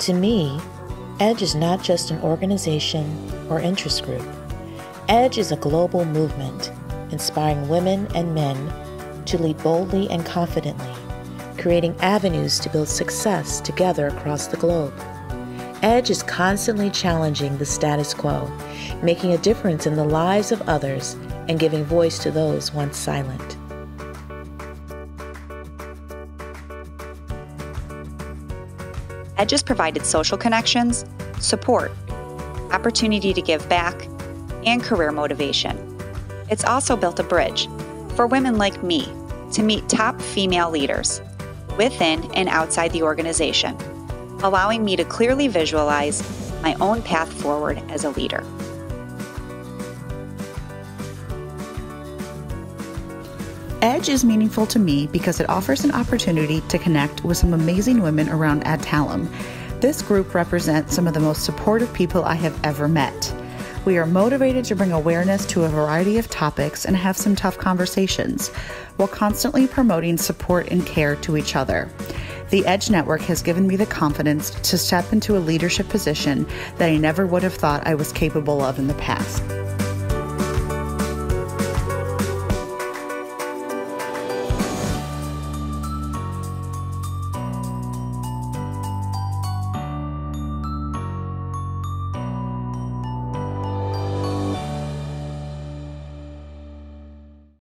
To me, EDGE is not just an organization or interest group. EDGE is a global movement inspiring women and men to lead boldly and confidently, creating avenues to build success together across the globe. EDGE is constantly challenging the status quo, making a difference in the lives of others and giving voice to those once silent. EDGE has provided social connections, support, opportunity to give back, and career motivation. It's also built a bridge for women like me to meet top female leaders within and outside the organization, allowing me to clearly visualize my own path forward as a leader. Edge is meaningful to me because it offers an opportunity to connect with some amazing women around Adtalem. This group represents some of the most supportive people I have ever met. We are motivated to bring awareness to a variety of topics and have some tough conversations while constantly promoting support and care to each other. The Edge Network has given me the confidence to step into a leadership position that I never would have thought I was capable of in the past.